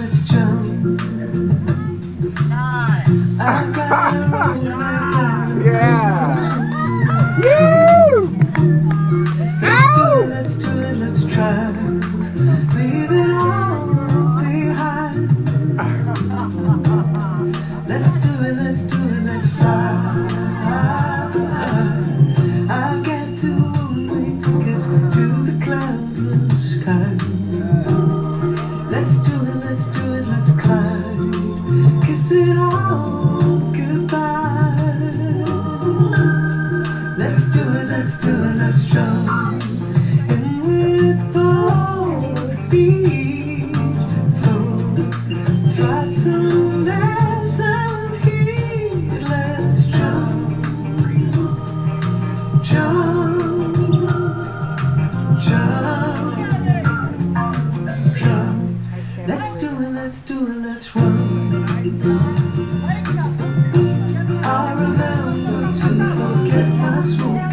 Let's let's do it, let's try. Let's do it, let's do it, let's jump. And with both feet, float, to that sound heat. Let's jump, jump, jump. Let's do it, let's do it, let's run. I remember to forget my swoon.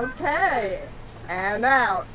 Okay, and out.